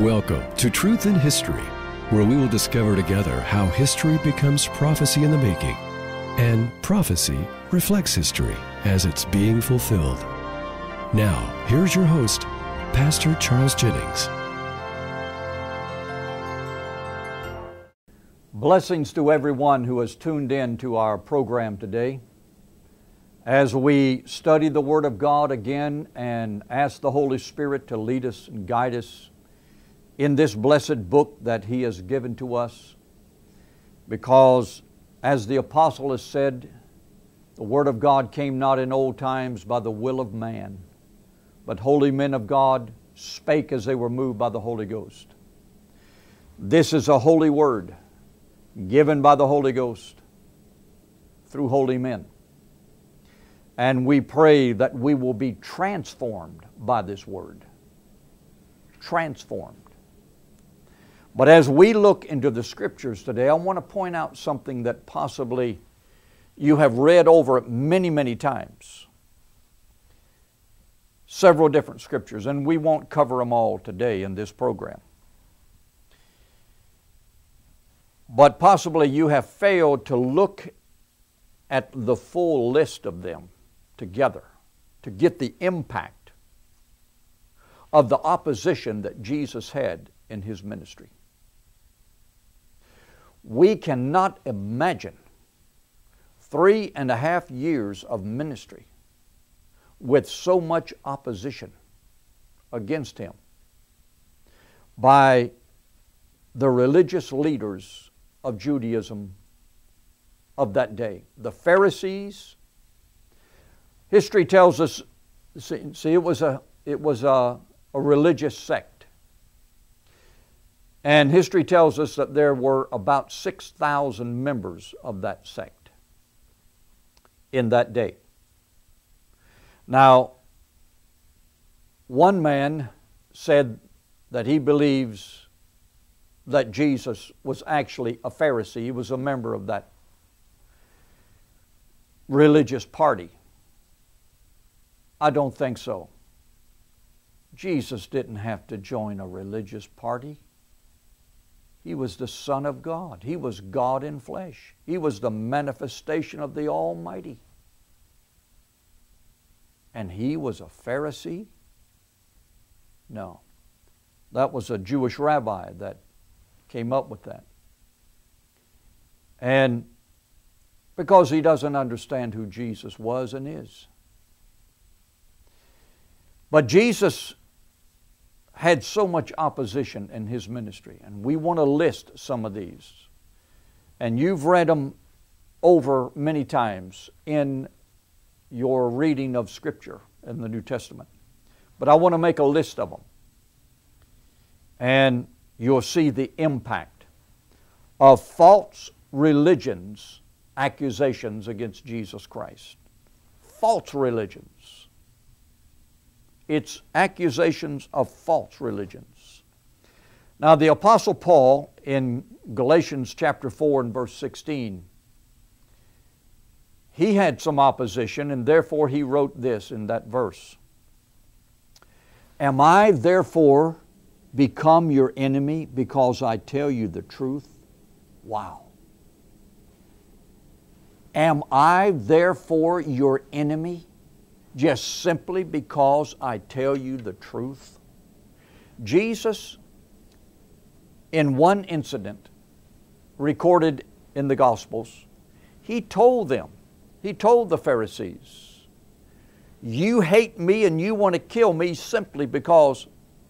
Welcome to Truth in History, where we will discover together how history becomes prophecy in the making, and prophecy reflects history as it's being fulfilled. Now, here's your host, Pastor Charles Jennings. Blessings to everyone who has tuned in to our program today. As we study the Word of God again and ask the Holy Spirit to lead us and guide us in this blessed book that He has given to us, because as the Apostle has said, the Word of God came not in old times by the will of man, but holy men of God spake as they were moved by the Holy Ghost. This is a holy Word given by the Holy Ghost through holy men. And we pray that we will be transformed by this word. Transformed. But as we look into the scriptures today, I want to point out something that possibly you have read over many, many times. Several different scriptures, and we won't cover them all today in this program. But possibly you have failed to look at the full list of them together to get the impact of the opposition that Jesus had in his ministry. We cannot imagine three and a half years of ministry with so much opposition against him by the religious leaders of Judaism of that day. The Pharisees, History tells us, see, see it was, a, it was a, a religious sect. And history tells us that there were about 6,000 members of that sect in that day. Now, one man said that he believes that Jesus was actually a Pharisee. He was a member of that religious party. I don't think so. Jesus didn't have to join a religious party. He was the Son of God. He was God in flesh. He was the manifestation of the Almighty. And he was a Pharisee? No. That was a Jewish rabbi that came up with that. And because he doesn't understand who Jesus was and is. But Jesus had so much opposition in his ministry, and we want to list some of these. And you've read them over many times in your reading of Scripture in the New Testament. But I want to make a list of them. And you'll see the impact of false religions' accusations against Jesus Christ. False religions it's accusations of false religions. Now, the Apostle Paul in Galatians chapter 4 and verse 16, he had some opposition, and therefore he wrote this in that verse Am I therefore become your enemy because I tell you the truth? Wow. Am I therefore your enemy? Just simply because I tell you the truth? Jesus, in one incident recorded in the Gospels, he told them, he told the Pharisees, You hate me and you want to kill me simply because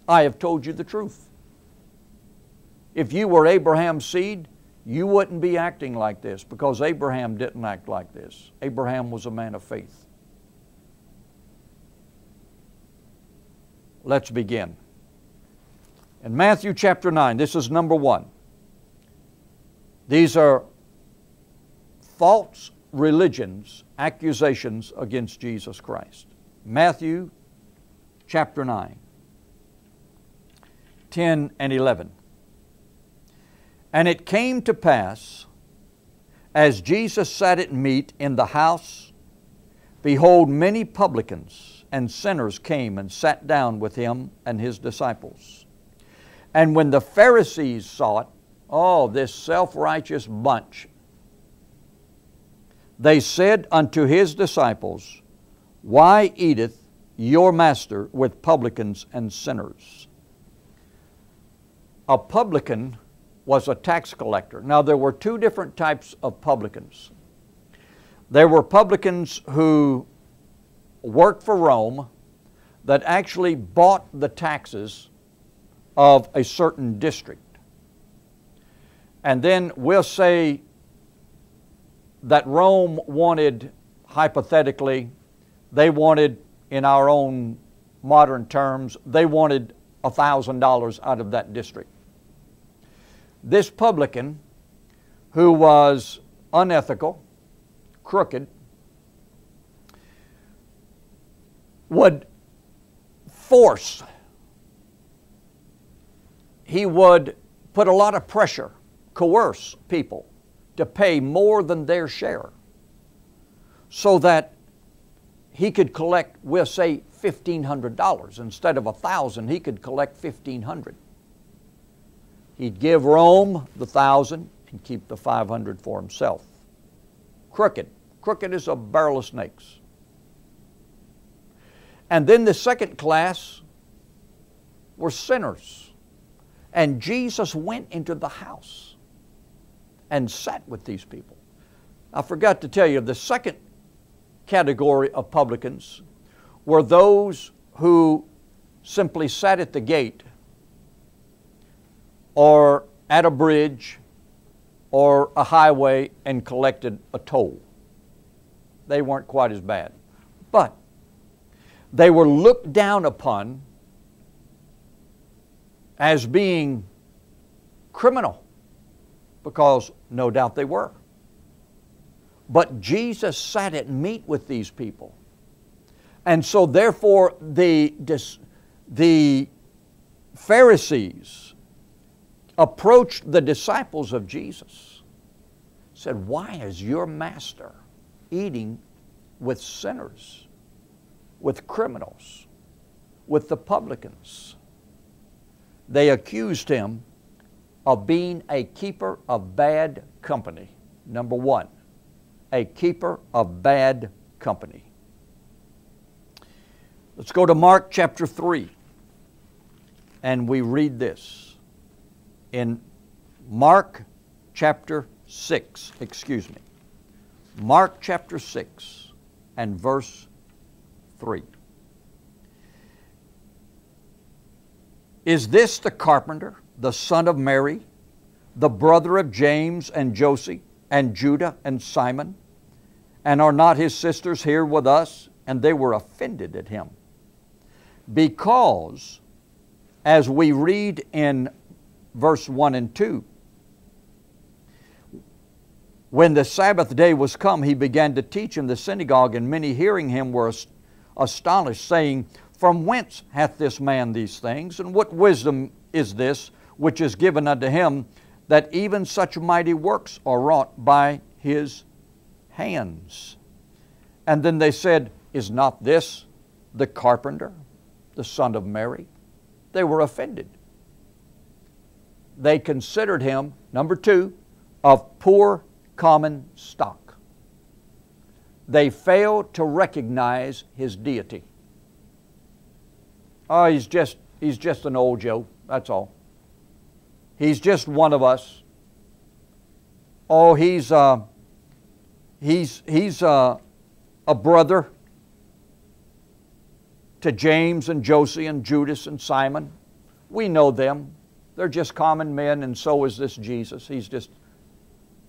I have told you the truth. If you were Abraham's seed, you wouldn't be acting like this because Abraham didn't act like this. Abraham was a man of faith. Let's begin. In Matthew chapter 9, this is number one. These are false religions, accusations against Jesus Christ. Matthew chapter 9, 10 and 11. And it came to pass, as Jesus sat at meat in the house, behold, many publicans and sinners came and sat down with him and his disciples. And when the Pharisees saw it, oh, this self righteous bunch, they said unto his disciples, Why eateth your master with publicans and sinners? A publican was a tax collector. Now, there were two different types of publicans. There were publicans who worked for Rome that actually bought the taxes of a certain district. And then we'll say that Rome wanted, hypothetically, they wanted, in our own modern terms, they wanted $1,000 out of that district. This publican, who was unethical, crooked, would force he would put a lot of pressure, coerce people to pay more than their share so that he could collect, we'll say, $1,500. Instead of 1000 he could collect 1500 He'd give Rome the 1000 and keep the 500 for himself. Crooked. Crooked as a barrel of snakes. And then the second class were sinners and Jesus went into the house and sat with these people. I forgot to tell you, the second category of publicans were those who simply sat at the gate or at a bridge or a highway and collected a toll. They weren't quite as bad. But they were looked down upon as being criminal because no doubt they were. But Jesus sat at meat with these people. And so, therefore, the, the Pharisees approached the disciples of Jesus, said, Why is your master eating with sinners, with criminals, with the publicans? they accused him of being a keeper of bad company. Number one, a keeper of bad company. Let's go to Mark chapter 3, and we read this. In Mark chapter 6, excuse me, Mark chapter 6 and verse 3. Is this the carpenter, the son of Mary, the brother of James and Joseph and Judah and Simon? And are not his sisters here with us? And they were offended at him. Because, as we read in verse 1 and 2, when the Sabbath day was come, he began to teach in the synagogue, and many hearing him were astonished, saying, from whence hath this man these things? And what wisdom is this which is given unto him that even such mighty works are wrought by his hands? And then they said, Is not this the carpenter, the son of Mary? They were offended. They considered him, number two, of poor common stock. They fail to recognize his deity. Oh, he's just, he's just an old Joe, that's all. He's just one of us. Oh, he's, uh, he's, he's uh, a brother to James and Joses and Judas and Simon. We know them. They're just common men, and so is this Jesus. He's just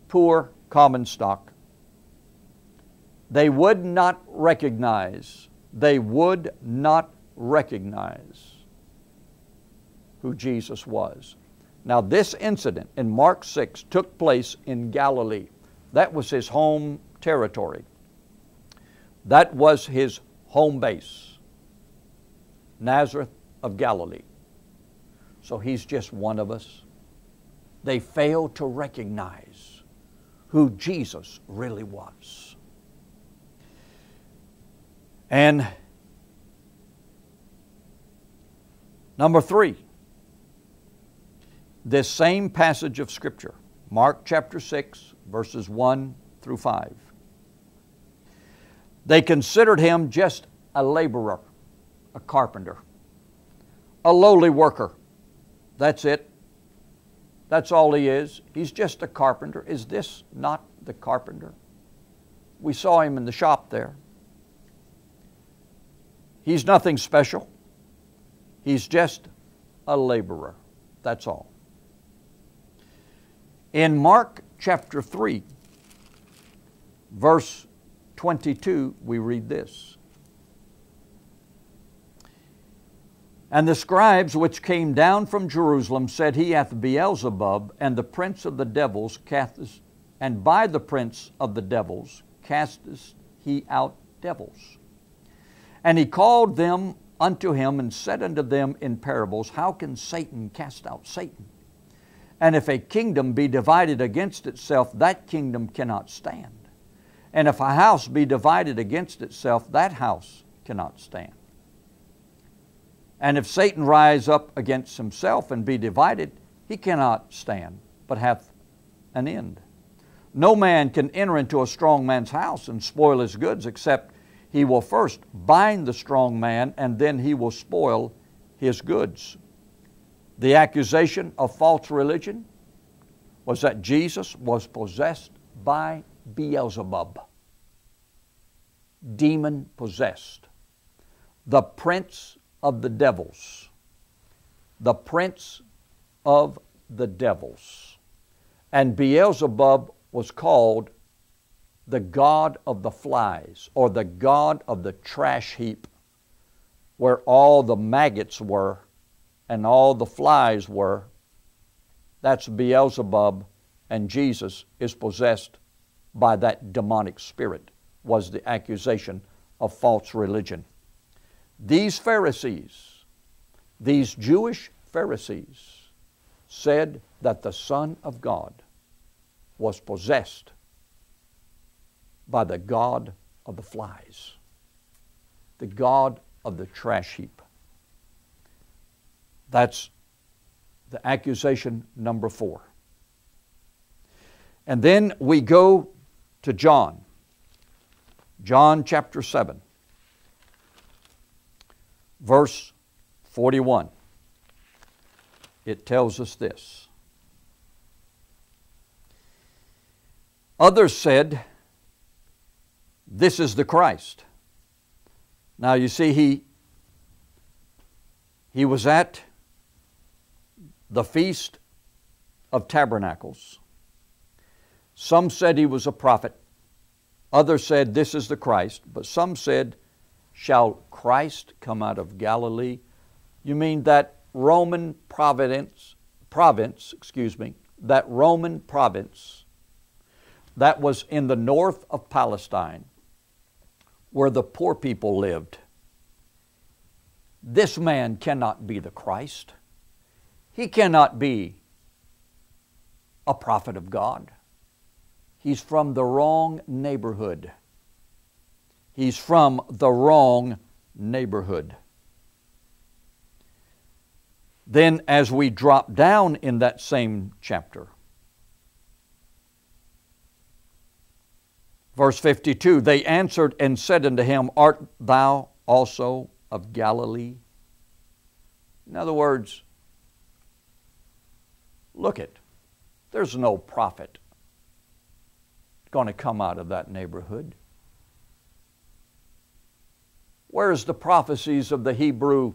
poor, common stock. They would not recognize, they would not recognize who Jesus was. Now, this incident in Mark 6 took place in Galilee. That was his home territory. That was his home base, Nazareth of Galilee. So he's just one of us. They failed to recognize who Jesus really was. And Number three, this same passage of Scripture, Mark chapter 6, verses 1 through 5. They considered him just a laborer, a carpenter, a lowly worker. That's it. That's all he is. He's just a carpenter. Is this not the carpenter? We saw him in the shop there. He's nothing special. He's just a laborer. That's all. In Mark chapter 3, verse 22, we read this. And the scribes which came down from Jerusalem said, He hath Beelzebub, and the prince of the devils casteth, and by the prince of the devils casteth he out devils. And he called them unto him and said unto them in parables, How can Satan cast out Satan? And if a kingdom be divided against itself, that kingdom cannot stand. And if a house be divided against itself, that house cannot stand. And if Satan rise up against himself and be divided, he cannot stand, but hath an end. No man can enter into a strong man's house and spoil his goods, except he will first bind the strong man, and then he will spoil his goods. The accusation of false religion was that Jesus was possessed by Beelzebub, demon possessed, the prince of the devils, the prince of the devils. And Beelzebub was called the god of the flies or the god of the trash heap, where all the maggots were and all the flies were. That's Beelzebub, and Jesus is possessed by that demonic spirit, was the accusation of false religion. These Pharisees, these Jewish Pharisees, said that the Son of God was possessed by the God of the flies, the God of the trash heap. That's the accusation number four. And then we go to John, John chapter 7, verse 41. It tells us this. Others said, This is the Christ. Now you see, he, he was at the Feast of Tabernacles. Some said he was a prophet. Others said, This is the Christ. But some said, Shall Christ come out of Galilee? You mean that Roman province, province, excuse me, that Roman province that was in the north of Palestine where the poor people lived. This man cannot be the Christ. He cannot be a prophet of God. He's from the wrong neighborhood. He's from the wrong neighborhood. Then, as we drop down in that same chapter, verse 52 they answered and said unto him, Art thou also of Galilee? In other words, Look it. There's no prophet going to come out of that neighborhood. Where's the prophecies of the Hebrew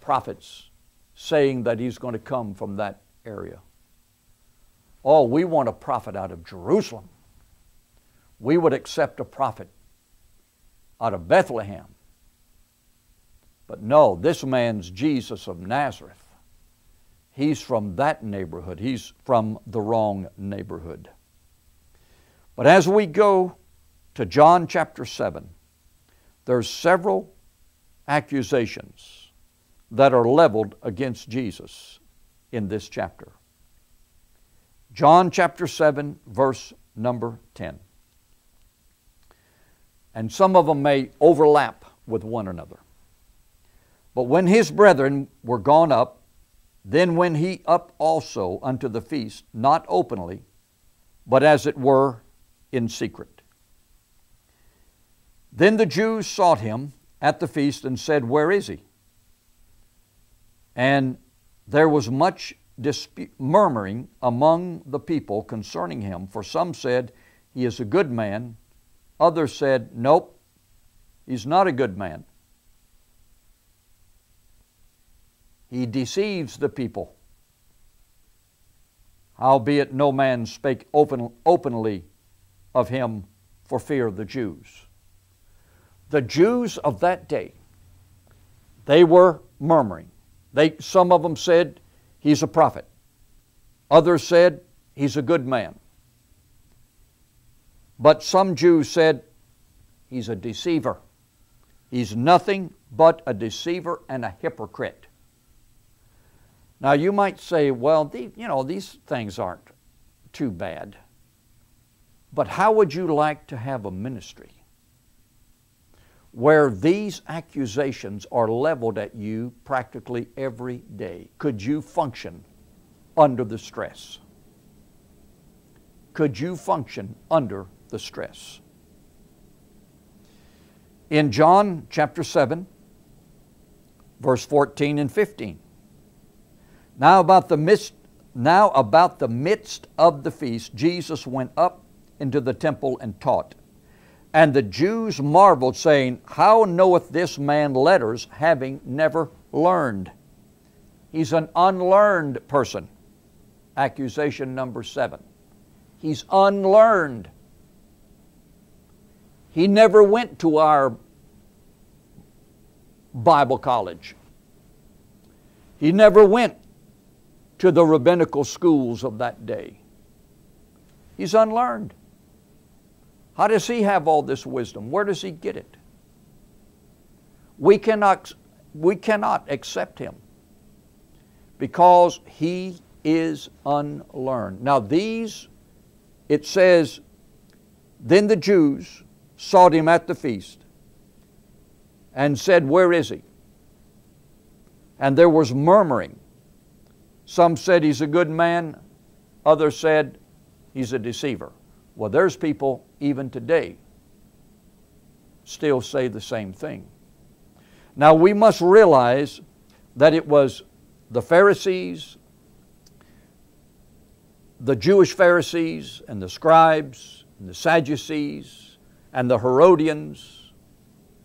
prophets saying that he's going to come from that area? Oh, we want a prophet out of Jerusalem. We would accept a prophet out of Bethlehem. But no, this man's Jesus of Nazareth. He's from that neighborhood. He's from the wrong neighborhood. But as we go to John chapter 7, there's several accusations that are leveled against Jesus in this chapter. John chapter 7, verse number 10. And some of them may overlap with one another. But when his brethren were gone up, Then went he up also unto the feast, not openly, but as it were in secret. Then the Jews sought him at the feast and said, Where is he? And there was much dispute, murmuring among the people concerning him, for some said, He is a good man. Others said, Nope, he's not a good man. He deceives the people. Howbeit no man spake open, openly of him for fear of the Jews. The Jews of that day, they were murmuring. They, some of them said, He's a prophet. Others said, He's a good man. But some Jews said, He's a deceiver. He's nothing but a deceiver and a hypocrite. Now you might say, well, the, you know, these things aren't too bad. But how would you like to have a ministry where these accusations are leveled at you practically every day? Could you function under the stress? Could you function under the stress? In John chapter 7, verse 14 and 15, now about the midst, now about the midst of the feast, Jesus went up into the temple and taught. And the Jews marveled, saying, How knoweth this man letters, having never learned? He's an unlearned person. Accusation number seven. He's unlearned. He never went to our Bible college. He never went to the rabbinical schools of that day. He's unlearned. How does he have all this wisdom? Where does he get it? We cannot, we cannot accept him because he is unlearned. Now, these, it says, then the Jews sought him at the feast and said, Where is he? And there was murmuring some said he's a good man, others said he's a deceiver. Well, there's people even today still say the same thing. Now, we must realize that it was the Pharisees, the Jewish Pharisees, and the scribes, and the Sadducees, and the Herodians,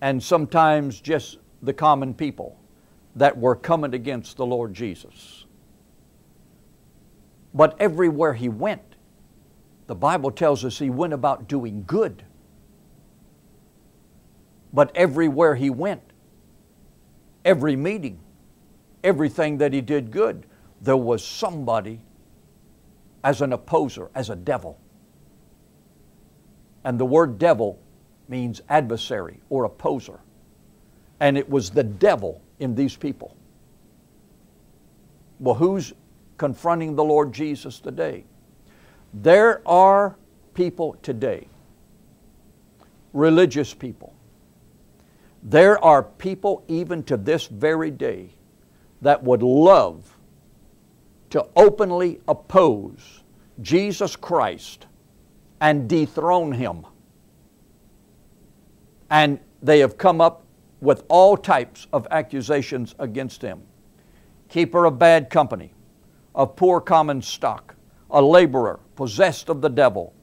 and sometimes just the common people that were coming against the Lord Jesus. But everywhere he went, the Bible tells us he went about doing good. But everywhere he went, every meeting, everything that he did good, there was somebody as an opposer, as a devil. And the word devil means adversary or opposer. And it was the devil in these people. Well, who's confronting the Lord Jesus today. There are people today, religious people, there are people even to this very day that would love to openly oppose Jesus Christ and dethrone him. And they have come up with all types of accusations against him. Keeper of bad company, of poor common stock, a laborer possessed of the devil,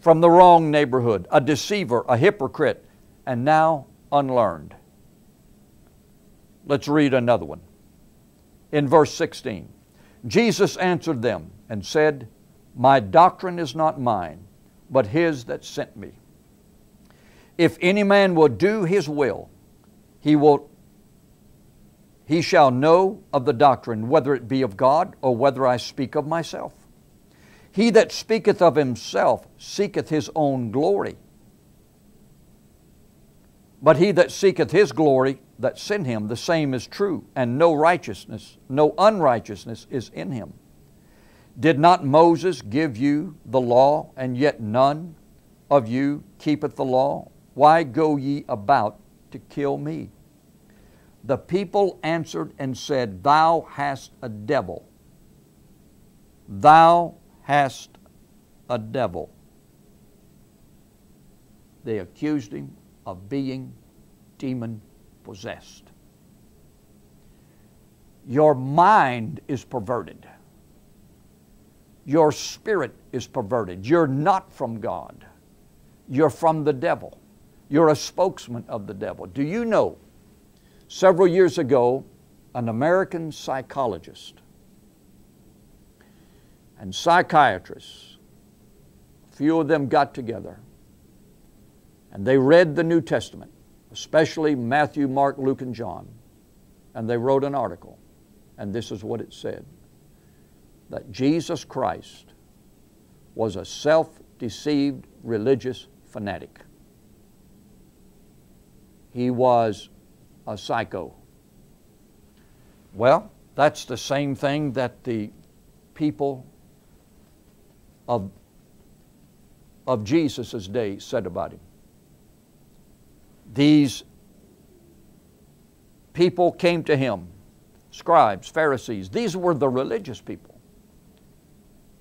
from the wrong neighborhood, a deceiver, a hypocrite, and now unlearned. Let's read another one. In verse 16, Jesus answered them and said, My doctrine is not mine, but his that sent me. If any man will do his will, he will he shall know of the doctrine, whether it be of God or whether I speak of myself. He that speaketh of himself seeketh his own glory. But he that seeketh his glory that sent him, the same is true, and no righteousness, no unrighteousness is in him. Did not Moses give you the law, and yet none of you keepeth the law? Why go ye about to kill me? The people answered and said, Thou hast a devil. Thou hast a devil. They accused him of being demon possessed. Your mind is perverted. Your spirit is perverted. You're not from God. You're from the devil. You're a spokesman of the devil. Do you know? Several years ago, an American psychologist and psychiatrists, a few of them got together and they read the New Testament, especially Matthew, Mark, Luke, and John, and they wrote an article. And this is what it said that Jesus Christ was a self deceived religious fanatic. He was a psycho. Well, that's the same thing that the people of, of Jesus' day said about him. These people came to him scribes, Pharisees. These were the religious people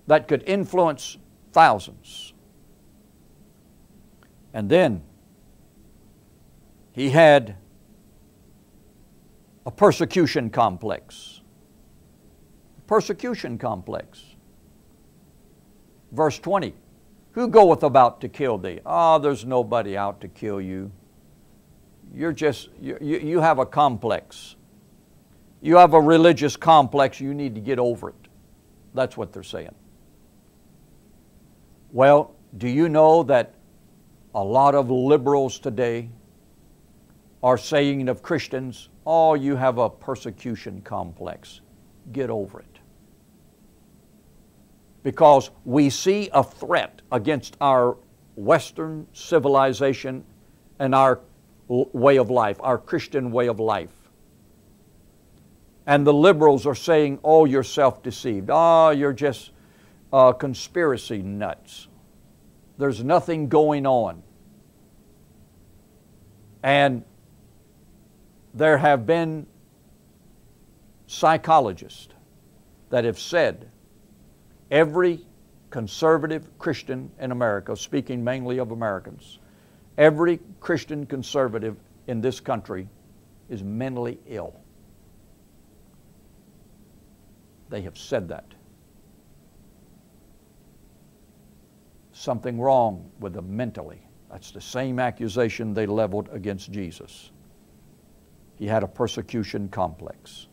that could influence thousands. And then he had a persecution complex. Persecution complex. Verse 20 Who goeth about to kill thee? Ah, oh, there's nobody out to kill you. You're just, you, you have a complex. You have a religious complex, you need to get over it. That's what they're saying. Well, do you know that a lot of liberals today are saying of Christians, oh, you have a persecution complex. Get over it. Because we see a threat against our Western civilization and our way of life, our Christian way of life. And the liberals are saying, oh, you're self deceived. Oh, ah, you're just uh, conspiracy nuts. There's nothing going on. And there have been psychologists that have said every conservative Christian in America, speaking mainly of Americans, every Christian conservative in this country is mentally ill. They have said that. Something wrong with them mentally. That's the same accusation they leveled against Jesus. He had a persecution complex.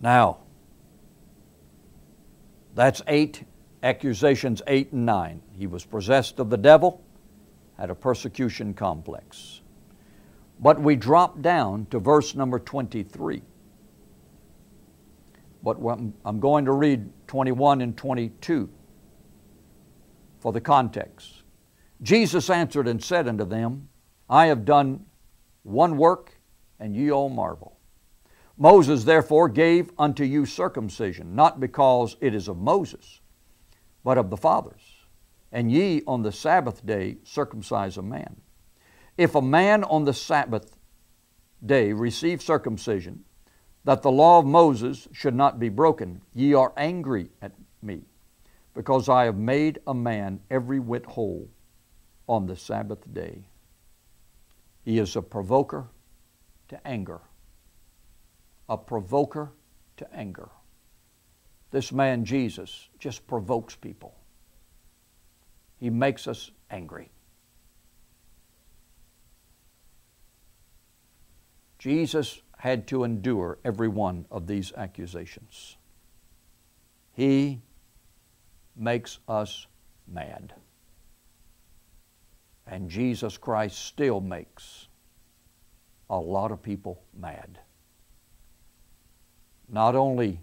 Now, that's eight accusations, eight and nine. He was possessed of the devil, had a persecution complex. But we drop down to verse number 23. But I'm going to read 21 and 22 for the context. Jesus answered and said unto them, I have done one work, and ye all marvel. Moses therefore gave unto you circumcision, not because it is of Moses, but of the fathers. And ye on the Sabbath day circumcise a man. If a man on the Sabbath day receive circumcision, that the law of Moses should not be broken. Ye are angry at me, because I have made a man every whit whole on the Sabbath day. He is a provoker to anger. A provoker to anger. This man, Jesus, just provokes people. He makes us angry. Jesus had to endure every one of these accusations. He makes us mad. And Jesus Christ still makes a lot of people mad. Not only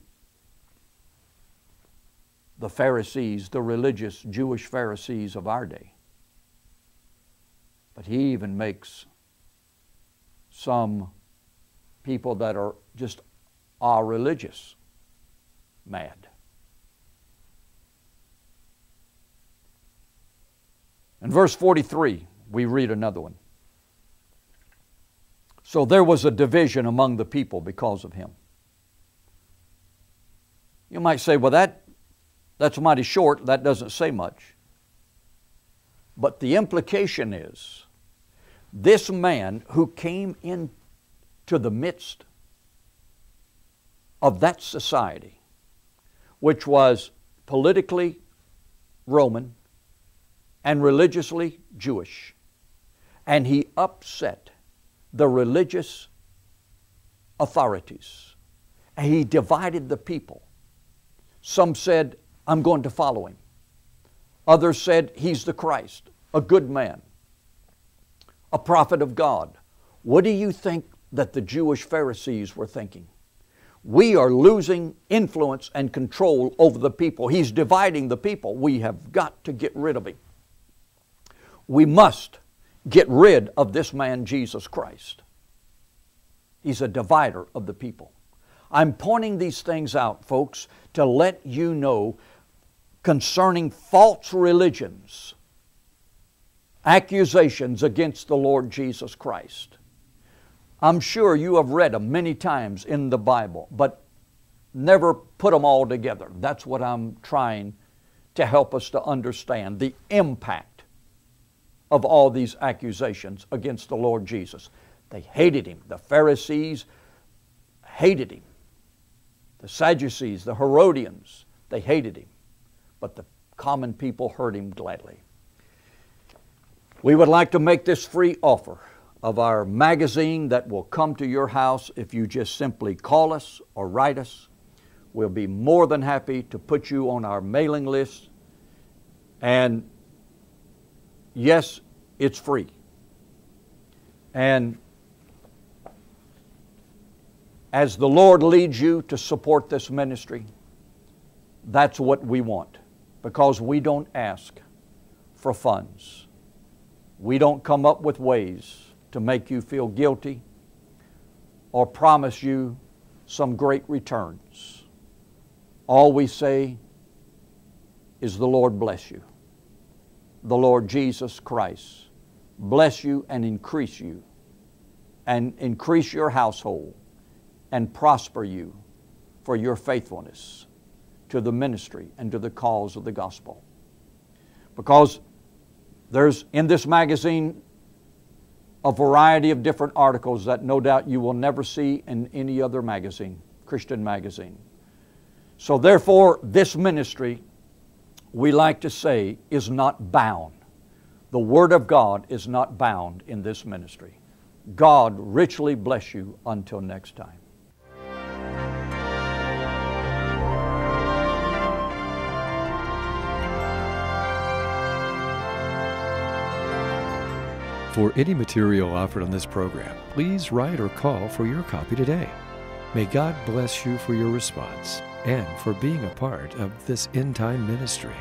the Pharisees, the religious Jewish Pharisees of our day, but he even makes some people that are just are religious mad. In verse 43, we read another one. So there was a division among the people because of him. You might say, well, that, that's mighty short. That doesn't say much. But the implication is this man who came into the midst of that society, which was politically Roman and religiously Jewish, and he upset the religious authorities. And he divided the people. Some said, I'm going to follow him. Others said, He's the Christ, a good man, a prophet of God. What do you think that the Jewish Pharisees were thinking? We are losing influence and control over the people. He's dividing the people. We have got to get rid of him. We must get rid of this man, Jesus Christ. He's a divider of the people. I'm pointing these things out, folks, to let you know concerning false religions, accusations against the Lord Jesus Christ. I'm sure you have read them many times in the Bible, but never put them all together. That's what I'm trying to help us to understand the impact of all these accusations against the Lord Jesus. They hated him. The Pharisees hated him. The Sadducees, the Herodians, they hated him. But the common people heard him gladly. We would like to make this free offer of our magazine that will come to your house if you just simply call us or write us. We'll be more than happy to put you on our mailing list. And yes, it's free. And as the Lord leads you to support this ministry, that's what we want because we don't ask for funds. We don't come up with ways to make you feel guilty or promise you some great returns. All we say is the Lord bless you the Lord Jesus Christ bless you and increase you, and increase your household, and prosper you for your faithfulness to the ministry and to the cause of the gospel. Because there's in this magazine a variety of different articles that no doubt you will never see in any other magazine, Christian magazine. So, therefore, this ministry we like to say, is not bound. The Word of God is not bound in this ministry. God richly bless you until next time. For any material offered on this program, please write or call for your copy today. May God bless you for your response and for being a part of this end time ministry.